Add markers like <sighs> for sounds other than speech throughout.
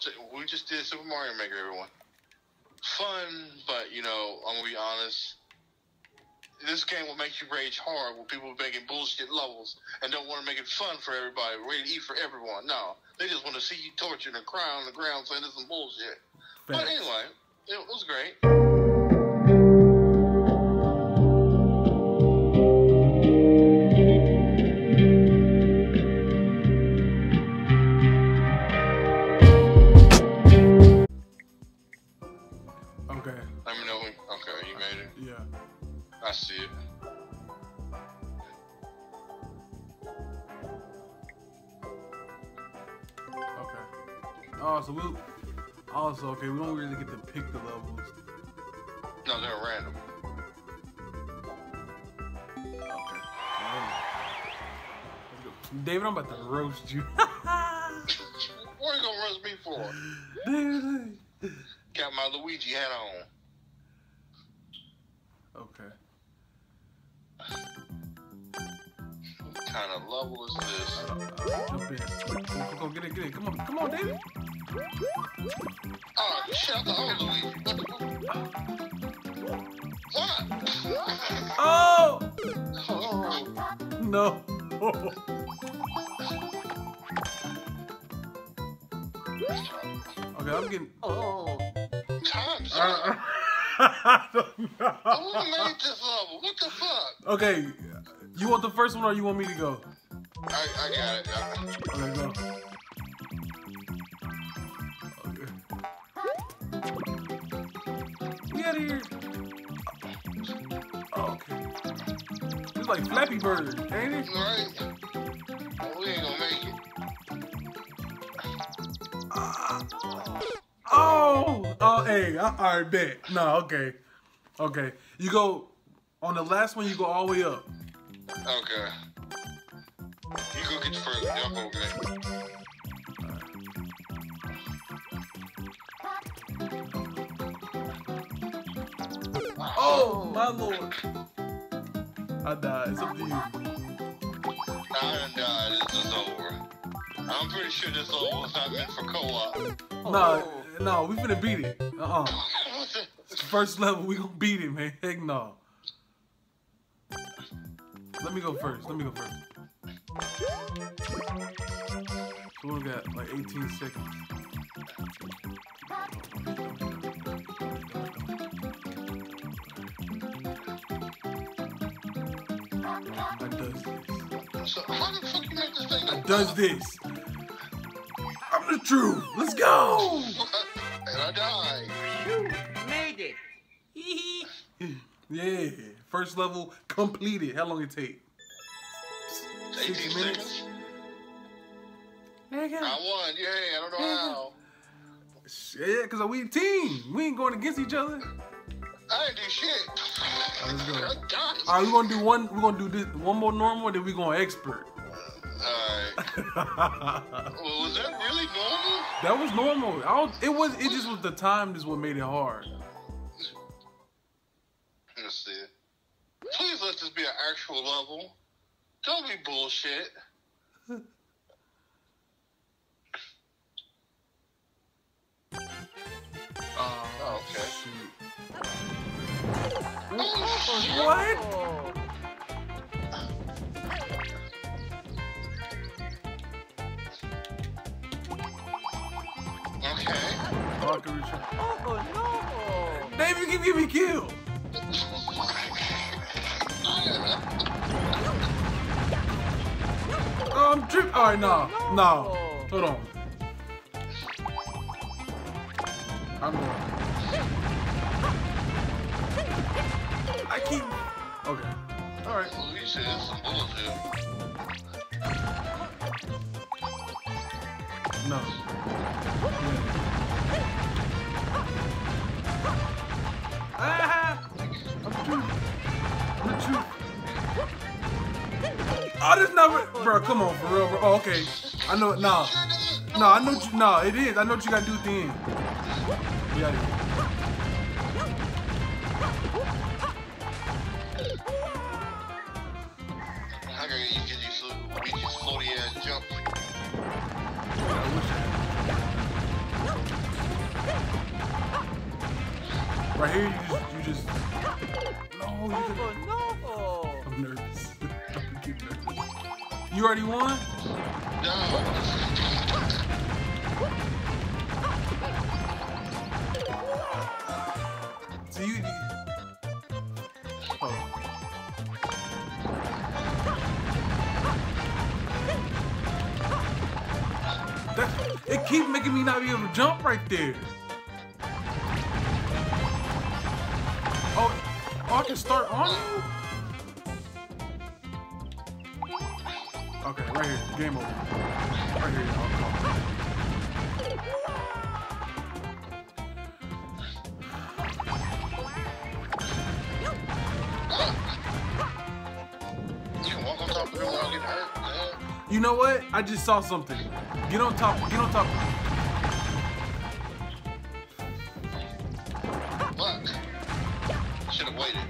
So we just did Super Mario Maker, everyone. Fun, but you know, I'm gonna be honest. This game will make you rage hard when people are making bullshit levels and don't want to make it fun for everybody, ready to eat for everyone. No, they just want to see you tortured and cry on the ground saying this is some bullshit. But anyway, it was great. David, I'm about to roast you. <laughs> What are you gonna roast me for? David. Got my Luigi hat on. Okay. What kind of level is this? Uh, jump in. Go, go, go, get it, get it. Come on, come on, David. Oh, shit, I thought Luigi. What the What? Oh Oh, no. Okay, I'm getting. time Uh, uh, I don't know. Who made this level? What the fuck? Okay, you want the first one or you want me to go? I, I got it. I, Okay, go. Okay. Get here. Like Flappy Bird, ain't it? right? We ain't gonna make it. Oh, oh, hey, I, all right, bet. No, okay, okay. You go on the last one. You go all the way up. Okay. You go get the first jump over me. Oh, my lord. I died. It's up to you. I done This is over. I'm pretty sure this level was not meant for co-op. No, no, we finna beat it. Uh-uh. <laughs> First level. We gonna beat it, man. Heck no. Let me go first. Let me go first. So we got like 18 seconds. I does this. so how the fuck you make this thing i does this i'm the truth. Let's go. <laughs> and I die. You Made it. <laughs> Yeah. First level completed. How long it take? 18 Six minutes. Nigga. I won. Yay. I don't know how. Yeah, cause we a team. We ain't going against each other. I didn't do shit. Let's go. All right, we're gonna do one. We're gonna do this one more normal, then we gonna expert. Alright. that <laughs> Well, was that really normal? was normal. I was, it was. It just was the time. Is what made it hard. Let's see. Please let this be an actual level. Don't be bullshit. <laughs> Oh, okay. shoot. What? Okay. Oh, no. Can give me kill. Oh, I'm tripping. All right, no, no. Hold on. I'm going. Keep. Okay. All right. Luigi said some bullshit. No. Ah! I'm the. I'm truth. Oh, this not, bro. Come on, for real, bro. Oh, okay. I know. Nah, Sure I know. You, nah, it is. I know what you gotta do at the end. Yeah. You oh. That, it keep making me not be able to jump right there. Oh, oh I can start on you? It without getting hurt. man. You know what? I just saw something. Get on top. Get on top. Should have waited.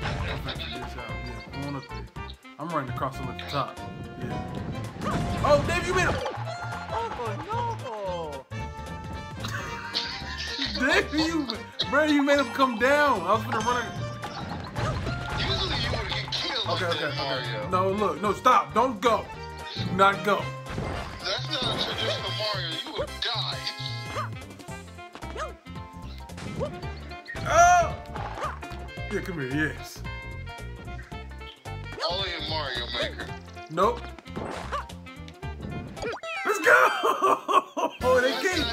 Yeah, come on up there. I'm running across them at the top. No! You, bro, you made him come down. I was gonna run. it- Usually you would get killed Okay, like okay, that, Mario. okay. No, look, no, stop. Don't go. Do not go. That's not a traditional Mario. You would die. Oh. Yeah, come here. Yes. Only in Mario Maker. Nope. Let's go. Oh, <laughs> they can't.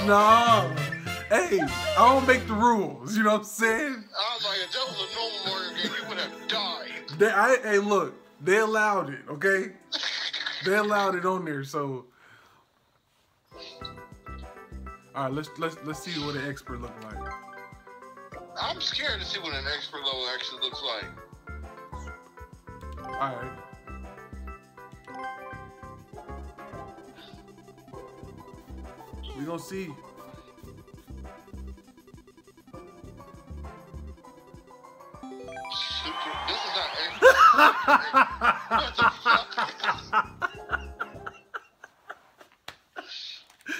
the? No. Hey, I don't make the rules. You know what I'm saying? I was like, if that was a normal Mario game, you would have died. They, I, hey, look, they allowed it. Okay, they allowed it on there. So, all right, let's let's let's see what an expert look like. I'm scared to see what an expert level actually looks like. All right. We gonna see.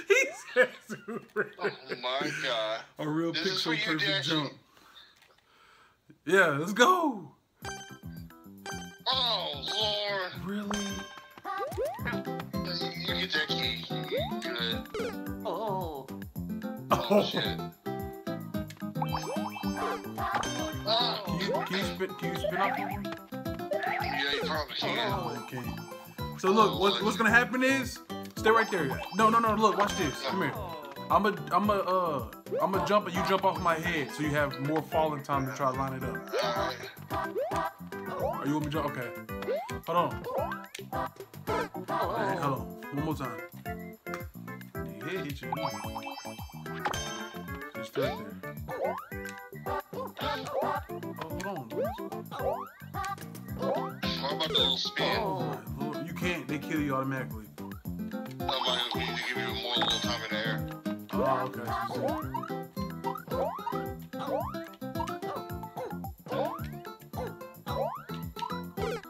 He super. <laughs> Oh my god. A real This pixel perfect Dashi. jump. Yeah, let's go. Oh lord. Really? You get that key. Good. Oh! Oh shit. <laughs> Oh. Can you, can you spin? Can you spin off Oh, okay. So look, what, what's gonna happen is, stay right there. No, no, no. Look, watch this. Come here. I'm a, I'm a, uh, I'm a jump, and you jump off my head, so you have more falling time to try to line it up. Are you want me jump? Okay. Hold on. Hey, hold on. One more time. Just right there. Oh, hold on. What little spin? Oh my lord, you can't. They kill you automatically. Somebody we need to give you more little time in the air. Oh, okay.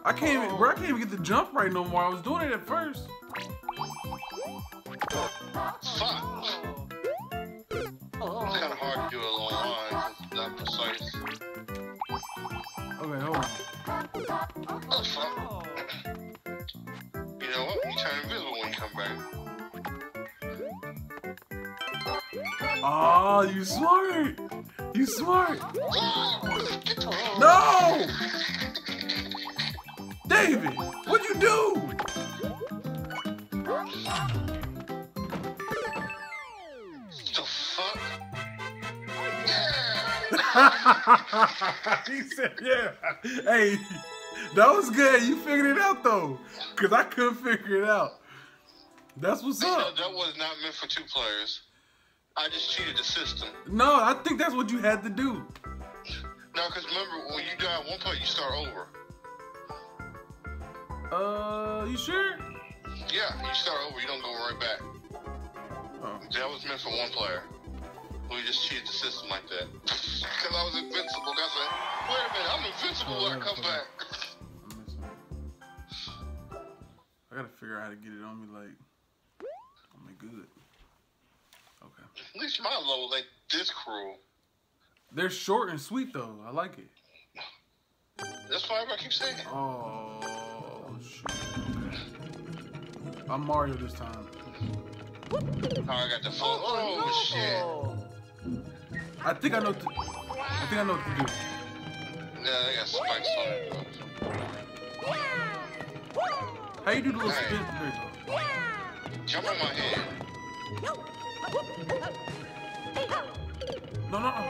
I can't even, bro, I can't even get the jump right no more. I was doing it at first. Oh, you smart. You smart. No! David, what'd you do? the fuck? Yeah! <laughs> he said, yeah. Hey, that was good. You figured it out, though. Because I couldn't figure it out. That's what's up. that was not meant for two players. I just cheated the system. No, I think that's what you had to do. No, because remember, when you die at one point, you start over. Uh, you sure? Yeah, you start over. You don't go right back. Oh. That was meant for one player. We just cheated the system like that. <laughs> Because I was invincible. I said, wait a minute, I'm invincible when I come back. I gotta figure out how to get it on me like, on me good. Okay. At least my levels ain't this cruel. They're short and sweet though. I like it. That's why I keep saying. Oh shit. I'm Mario this time. Oh, I got the full. Oh, oh shit. I think I know. Th- I think I know what to do. Yeah, they got spikes on it. How you do the little Hey. spin? There you go. Jump on my head. No, no, no.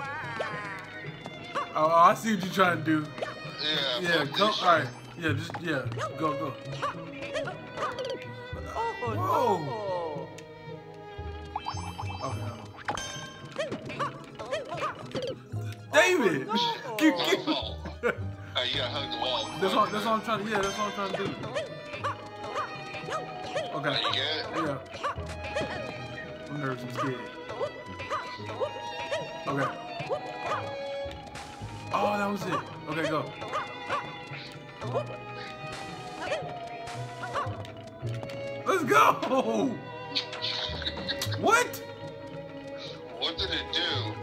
Oh, oh, I see what you're trying to do. Yeah. Yeah, go. All right. Yeah, just yeah. Go, go. Whoa. Okay. David, keep, shit. My keep. fault. Oh, <laughs> oh you gotta hug the wall. That's all. That's all I'm trying to. Yeah, that's all I'm trying to do. Okay. You get it? Yeah. I'm nervous. I'm. Okay. Oh, that was it. Okay, go. Let's go. What? What did it do?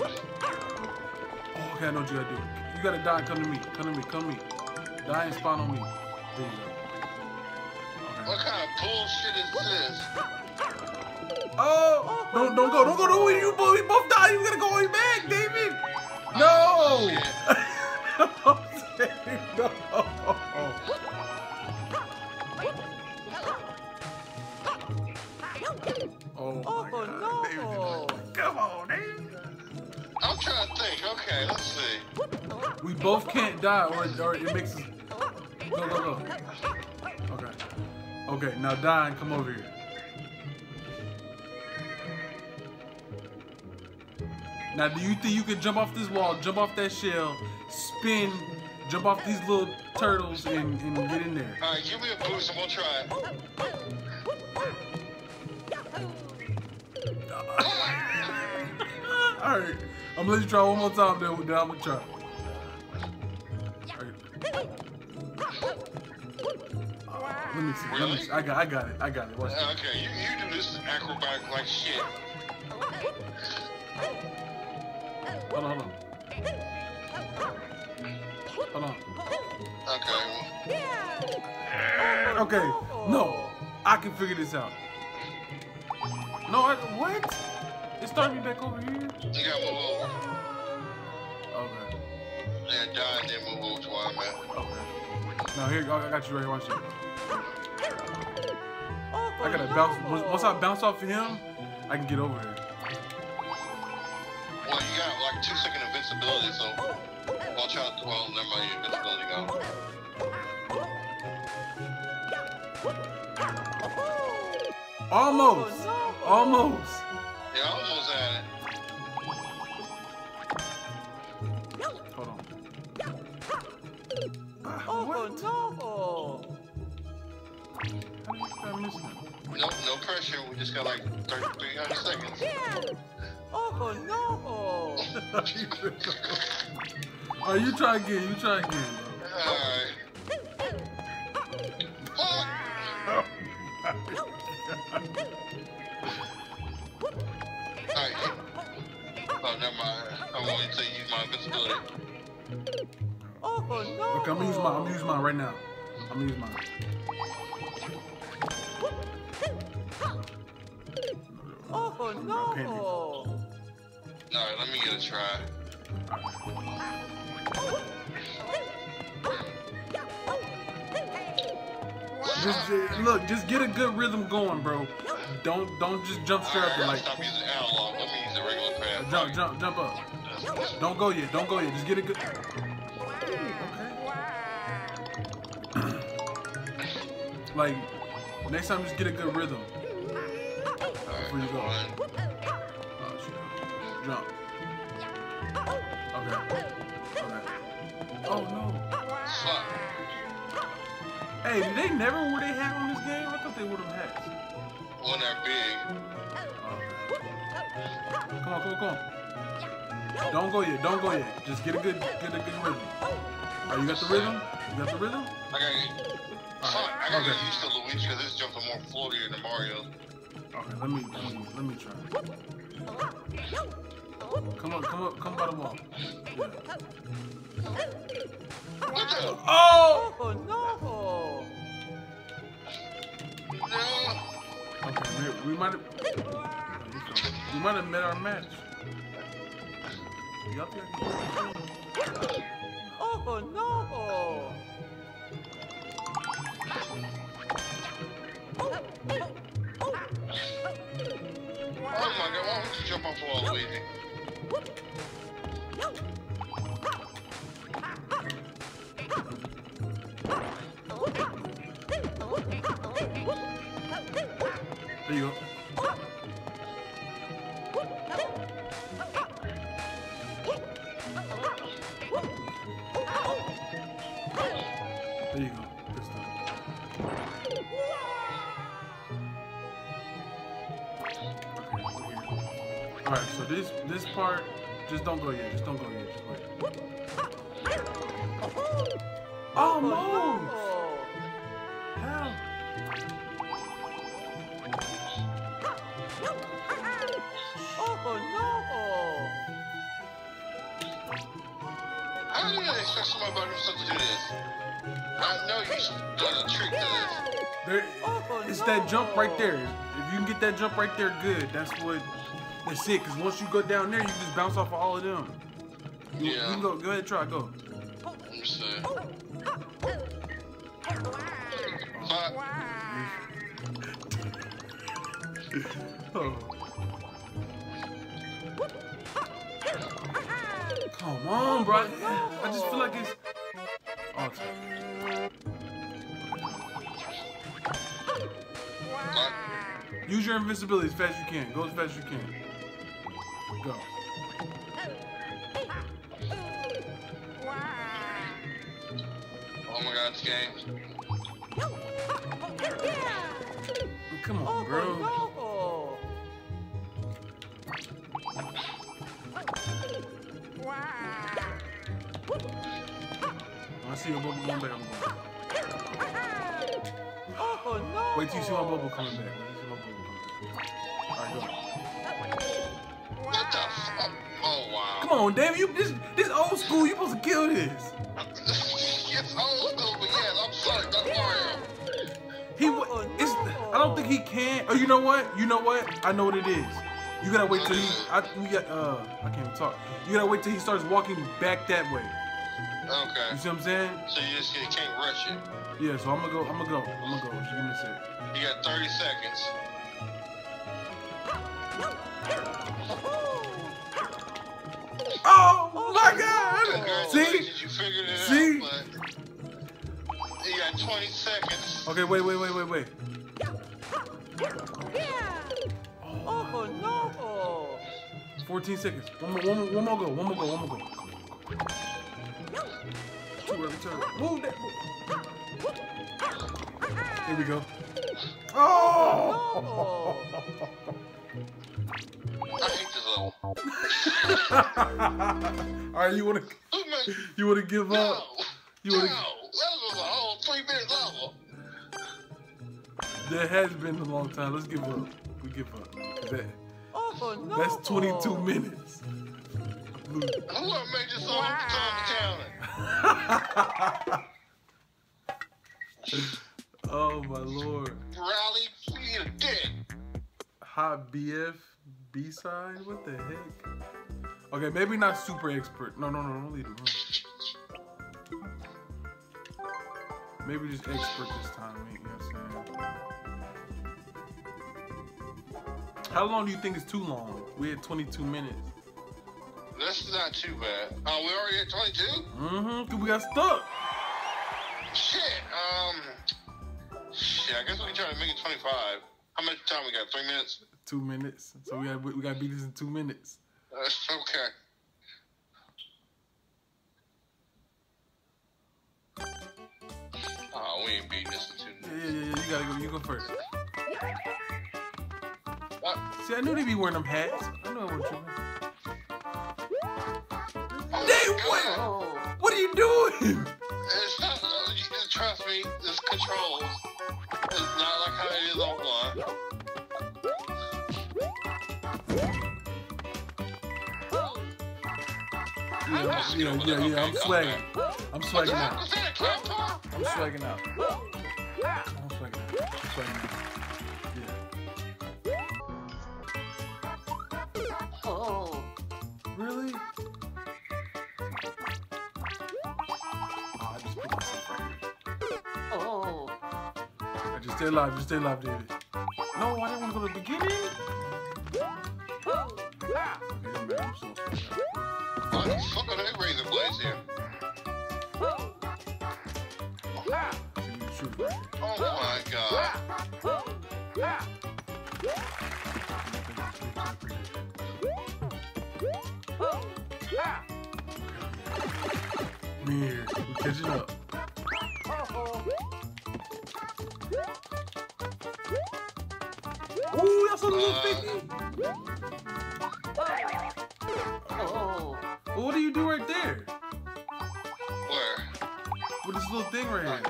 Oh, okay, I know what you gotta do. You gotta die come to me. Come to me. Come to me. Die and spawn on me. There you go. Okay. What kind of bullshit is this? Oh! Don't don't go! Don't go! Don't you both we both die. You gotta go way back, David. No! <laughs> Oh, no! Oh my Oh, God, no. David. Come on, David. I'm trying to think. Okay, let's see. We both can't die, or, or it makes us. Go, go, go. Okay. Okay, now die and come over here. Now, do you think you can jump off this wall, jump off that shell, spin, jump off these little turtles, and, and get in there? All right, give me a boost and we'll try it. <laughs> All right, I'm gonna let you try one more time, then, then I'm gonna try. Alright. Let me see. Let me see. I got, I got it. I got it. Watch this. Okay, you, you do this acrobatic like shit. Hold on, hold on. Hold on. Okay, Okay, no, I can figure this out. No, I, what? It started me back over here. well, you gotta move over. Okay, Yeah, die and then move over to where I'm at. okay. Now here, go. I got you right here. Watch it. I gotta bounce. Once, once I bounce off of him, I can get over here. Well, you got like two second invincibility, so watch out. Well, never mind, your invincibility gone. Almost, almost. Yeah, almost had it. Hold on. Ah, Oh what? no! I missed him. No, no pressure. We just got like 30, 300 seconds. Oh no! Right, you try again. You try again, Alright. Alright. Oh, never mind. I wanted to use my invincibility. Oh no! Okay, I'm gonna use mine. I'm gonna use mine right now. I'm gonna use mine. Oh no! Alright, let me get a try. Just uh, look, just get a good rhythm going, bro. Don't don't just jump straight up Alright, there I'll like stop using analog. Let me use the regular pad. jump jump jump up. Don't go yet. Don't go yet. Just get a good. like next time, just get a good rhythm. Alright, Where you go? one. Oh shit. Jump. Okay. Okay. Oh no. Fuck. Hey, did they never wear their hat on this game? I thought they wore them hats. One that big. Oh. Come on, come on, come on. Don't go yet. Don't go yet. Just get a good, get a good rhythm. Alright, you got the rhythm? You got the rhythm? I gotta get. I gotta Okay. get used to Luigi because this jumps are more floatier than Mario. Okay, let me, let me, let me try. Come on, come up, come by the wall. Yeah. Oh! Oh no! No. Okay, we, we might have we might have met our match. Yup, yup. Oh no! Oh jump off wall, Luigi? Just don't go yet. Just don't go yet. Just wait. <laughs> Oh, moves! Hell. Oh How do you expect somebody by themselves to do this? I know you got a trick to this. There, Oh, it's no. that jump right there. If you can get that jump right there, good. That's what. That's it. Cause once you go down there, you just bounce off of all of them. You, you Yeah. can go. Go ahead, try. Go. Me see. But Oh. Come on, bro. I just feel like it's. But use your invincibility as fast as you can. Go as fast as you can. Go. On, David. You this this old school. You supposed to kill this. it's old school, but yeah, I'm sorry, that's Mario. He wa- Oh, it's, no. I don't think he can. Oh, you know what? You know what? I know what it is. You gotta wait till he. I we got. Uh, I can't even talk. You gotta wait till he starts walking back that way. Okay. You see what I'm saying? So you just you can't rush it. Yeah. So I'm gonna go. I'm gonna go. I'm gonna go. Give me a sec. You got 30 seconds. Oh my God! Congratulations, See? you figured it See? out, but you got 20 seconds. Okay. Wait. Wait. Wait. Wait. Wait. Oh no! 14 seconds. One more. One more. One more go. One more go. One more go. Two every turn. Move that. Here we go. Oh! I hate this level. <laughs> All right, you wanna Who you wanna give No. up? You no. wanna? That was a whole three minute level. That has been a long time. Let's give up. We give up. 'Cause That, Oh no! that's 22 minutes. Who made this song wow. County? <laughs> Oh my lord. Rally, you a dick. Hot BF B side? What the heck? Okay, maybe not super expert. No, no, no, don't leave the room. Maybe just expert this time. You know what I'm saying? How long do you think is too long? We had 22 minutes. This is not too bad. Oh, we already at 22? Mm-hmm, cause we got stuck. Shit, um, shit, I guess we can try to make it 25. How much time we got? Three minutes? Two minutes. So we got we got to beat this in two minutes. Uh, okay. Oh, we ain't beating this in two minutes. yeah, yeah. yeah. You gotta go. You go first. What? See, I knew they'd be wearing them hats. I know what you. Oh, They what? What are you doing? It's not, uh, trust me, this controls. It's not like how it is online. Yeah, yeah, yeah, yeah. I'm swagging. I'm swagging out. Was that a cat paw? I'm swagging out. I'm swagging out. I'm swagging out. Oh. Really? Oh, I just put myself right here. Oh. I just stay alive. Just stay alive, David. They razor blades here? I see the truth right here. Oh my god. Come here. We're catching up. Ooh, that's a little Uh, picky. Oh. What do you do right there? This little thing right here.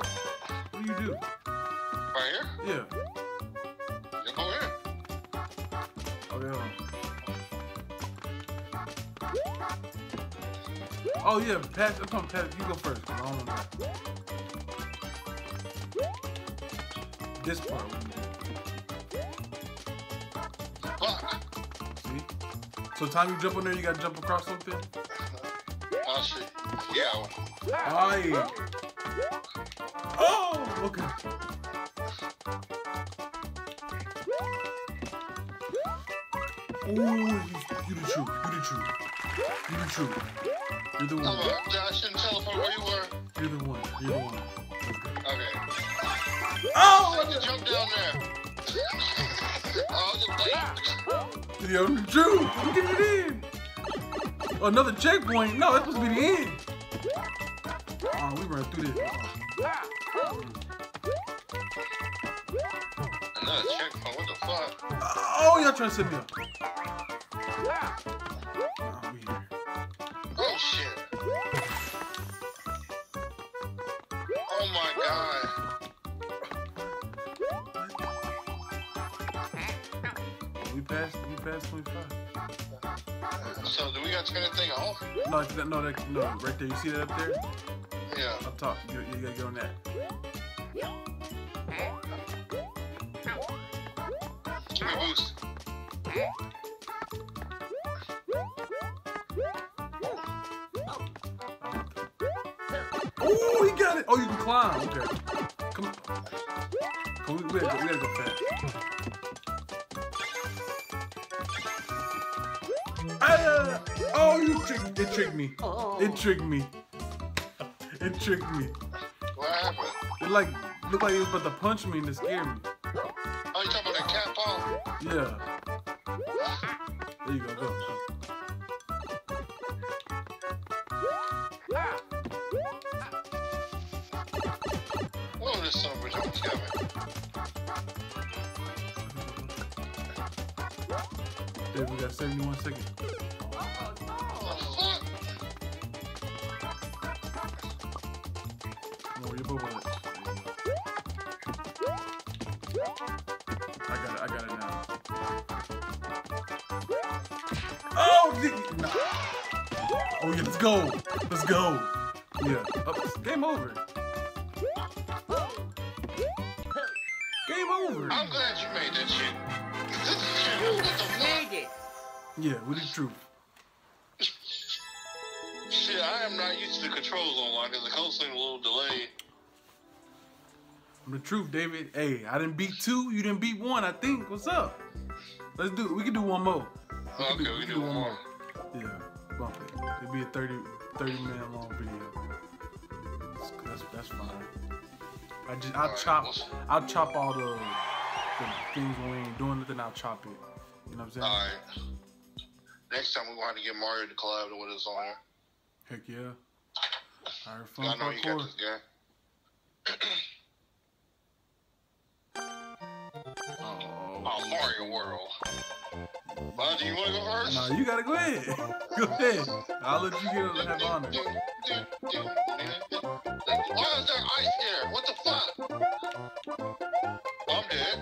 What do you do? Right here? Yeah. You go here. Okay, hold on. Oh yeah, Pat. Come, Pat. You go first. I don't that. This part. we Fuck. See? So time you jump on there, you gotta jump across something. Uh-huh. Oh shit. Yeah. Aye. Oh, okay. Ooh, you, you the truth. You the truth. You the truth. You're the Come one. on, Josh, didn't teleport where you were. You're the one. You're the one. Let's go. Okay. Oh! Let you jump down there. <laughs> oh, just wait. Yo, the truth. I'm getting it in. Oh, another checkpoint. No, that's supposed to be the end. Oh, we ran through this. Mm. Fuck? Oh, y'all trying to set me up. Oh, we here. Oh shit. Oh my god. We passed. We passed 25. So do we got to turn that thing off? No, that, no, that, no, right there. You see that up there? Yeah. Up top. You, you gotta get on that. Oh, he got it. Oh, you can climb. Okay. Come on. Come, we, we, gotta go, we gotta go fast. Ah, oh, you tricked. It tricked me. Oh. It tricked me. It tricked me. What happened? It like looked like it was about to punch me and to scare me. Oh, you talking about that cat paw? Yeah. You go. Go. Game over. I'm glad you made that shit. This is shit. What the fuck? Made it. Yeah, with the truth. Shit, I am not used to the controls online because the code seemed a little delayed. I'm the truth, David. Hey, I didn't beat two. You didn't beat one. I think. What's up? Let's do. We can do one more. Okay, we can do one more. Yeah, bump it. It'll be a 30, 30 minute long video. That's, that's, that's fine. I just I'll chop we'll I'll chop all the, the things when we ain't doing nothing. I'll chop it. You know what I'm saying? Alright. Next time we want to get Mario to collab with us on here. Heck yeah. Alright, I fun know you got this guy. <clears throat> Oh, Mario World. Do you want to go first? Nah, you gotta go ahead. <laughs> go ahead. I'll let you get have honor. Why is there ice here? What the fuck? I'm dead.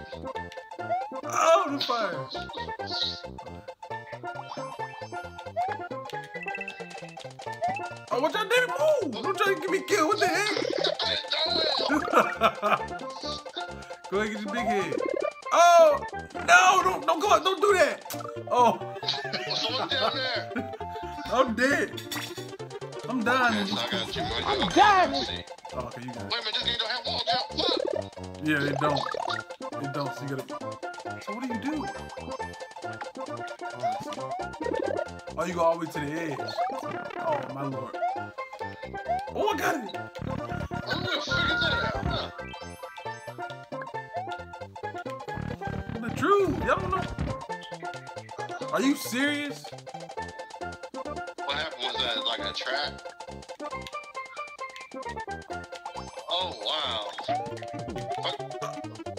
Oh, the fire. Oh, watch out, David, move! Don't try to get me killed. What the heck? I didn't know it. Go ahead, get your big head. Oh no! Don't don't go out! Don't do that! Oh, Someone down there. I'm dead. I'm dying. Okay, so I got oh, you. I'm okay, dying. Oh, okay, you got it. Wait a minute, this game don't have wall jump. Fuck. Yeah, it don't. It don't. So you gotta. So what do you do? Oh, you go all the way to the edge. Oh my lord. Oh, I got it. I'm gonna figure that Are you serious? What happened? Was that like a trap? Oh wow.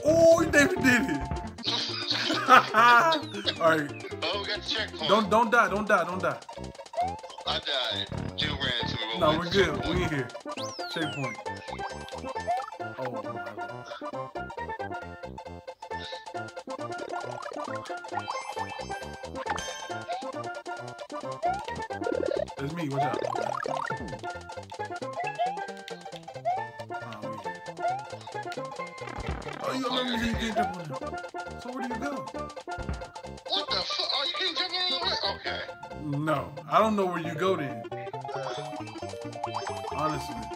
Oh, David did it. <laughs> all right. Oh, we got the checkpoint. Don't don't die. Don't die. Don't die. I died. Jill ran into me. No, we we're good. We in here. Checkpoint. Oh my lord. That's me. Watch out. Oh, you can't jump on. So where do you go? What the fuck? Oh, you can't jump on the way? Okay. No, I don't know where you go then. Honestly.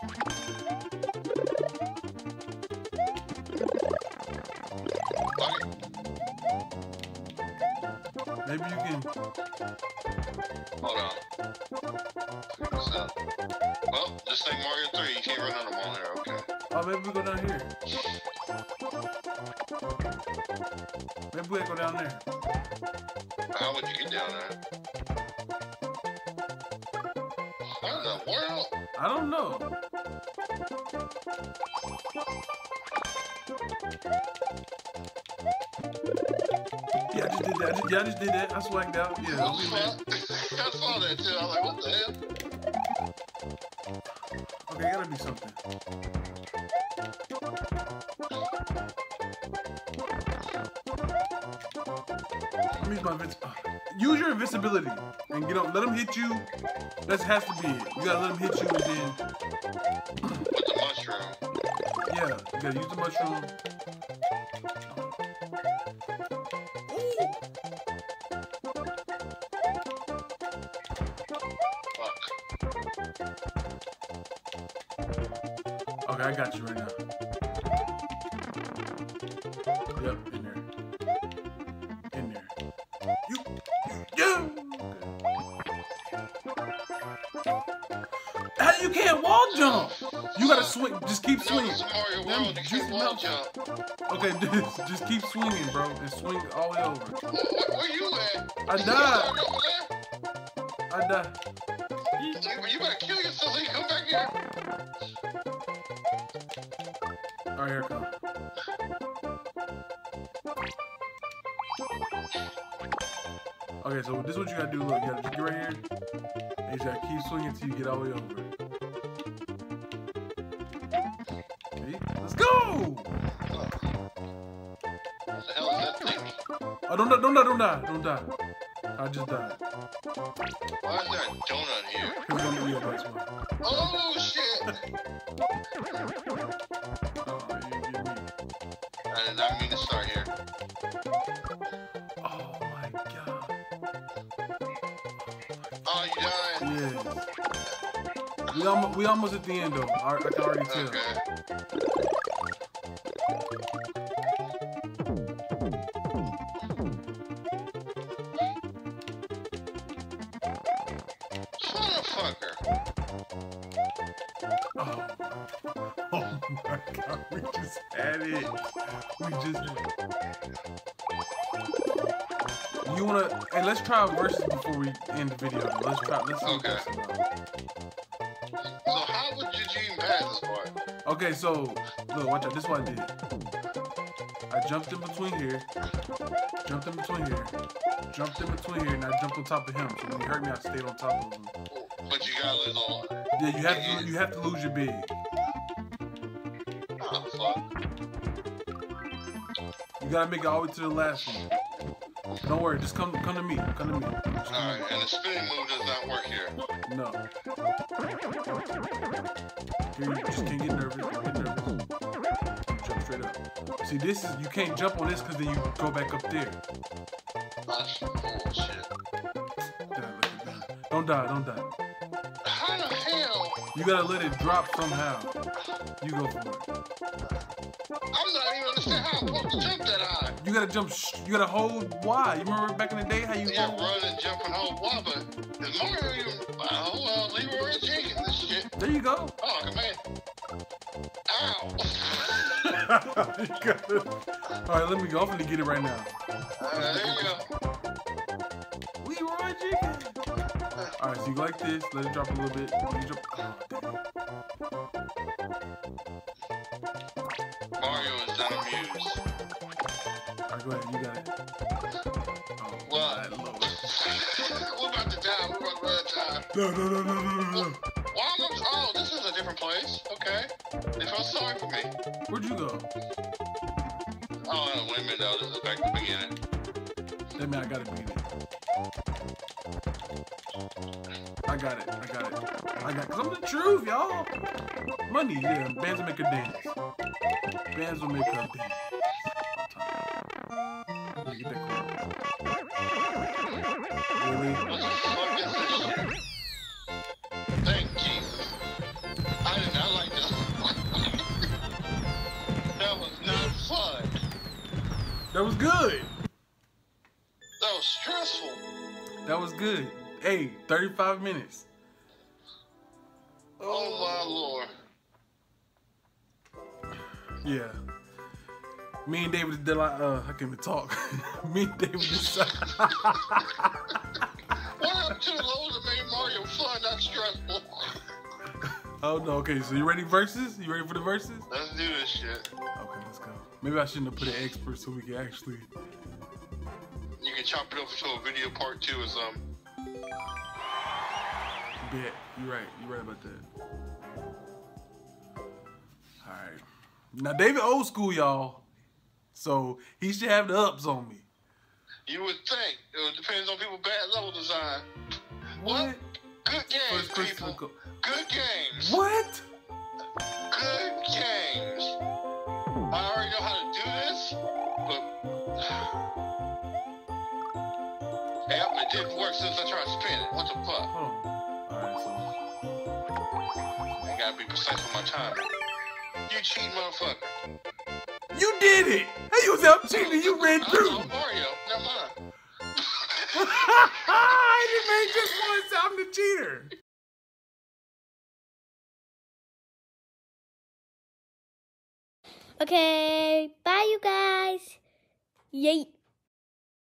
I don't know. Yeah, I just did that. I just, yeah, I just did that. I swagged out. Yeah, What we the man. fuck? I saw that too. I was like, what the hell? Okay, gotta be something. Use my invis- uh, Use your invisibility and get up. Let him hit you. That has to be it. You gotta let him hit you and then, With the mushroom. yeah, you gotta use the mushroom. How you can't wall jump? You gotta swing. Just keep swinging. this is Mario Damn, World. You just can't wall jump. Okay, just, <laughs> just keep swinging, bro, and swing all the way over. <laughs> Where, you at? I died. I died. You, you better kill yourself so you come back here. All right, here it comes. Okay, so this is what you gotta do. Look, you gotta get right here, and you gotta keep swinging till you get all the way over. Don't die, don't die, don't die. I just died. Why is there a donut here? Cause I'm gonna be a that's why. Oh shit! Oh, <laughs> you. I did not mean to start here. Oh my god. Oh, you died? We almost, we almost at the end though. I, I can already tell. Okay. Just. You wanna hey let's try a versus before we end the video. Let's try let's see Okay. So how would you even pass this part? Okay, so look, watch out, this is what I did. I jumped in between here, jumped in between here, jumped in between here, and I jumped on top of him. So when he hurt me, I stayed on top of him. But you gotta lose all. Yeah, you have to you have to lose your big. Gotta make it all the way to the last one. Don't worry, just come come to me. Come to me. Alright, and the spinning move does not work here. No. Here, you just can't get nervous. Don't get nervous. Jump straight up. See, this is you can't jump on this because then you go back up there. That's bullshit. Damn, look at that. Don't die. Don't die. How the hell? You gotta let it drop somehow. You go for it. I'm not even understand how I'm supposed to jump that high. You gotta jump. Sh- you gotta hold Y. You remember back in the day how you Yeah, hold? run and jump and hold Y, but is Mario even, oh, well, Leroy Jenkins this shit. There you go. Oh, man. Ow. You <laughs> All right, let me go. I'm gonna get it right now. Uh, there you go. Leroy Jenkins. All right, so you go like this. Let it drop a little bit. You drop- oh, right, go ahead. You got it. Oh, low. We're about to die. We're about to run time. No, no, no, no, no, no, no. Why am I? Oh, this is a different place. Okay. They felt sorry for me. Where'd you go? Oh, no, wait a minute, though. This is back to the beginning. That mean I gotta be there. I got it. I got it. I got. Cause I'm the truth, y'all. Money, yeah. Bands will make her dance. Bands will make her dance. Good. That was stressful. That was good. Hey, 35 minutes. Oh my lord. Yeah. Me and David did like uh I can't even talk. <laughs> Me and David <laughs> decided <laughs> What happened to the levels Oh no, okay, so you ready verses? You ready for the verses? Let's do this shit. Okay, let's go. Maybe I shouldn't have put an expert so we can actually You can chop it up into a video part two or something. bet. You're right. You're right about that. Alright. Now David old school, y'all. So he should have the ups on me. You would think. It depends on people's bad level design. What? Good games, First people. go. Good games. What? Good games. I already know how to do this, but <sighs> yep, it didn't work since I tried to spin it. What the fuck? On. Alright, so I gotta be precise with my timing. You cheating motherfucker. You did it! Hey, you was out cheating, you ran through! Mario. Never mind. I didn't make just once, I'm the cheater! Okay, bye you guys. Yay.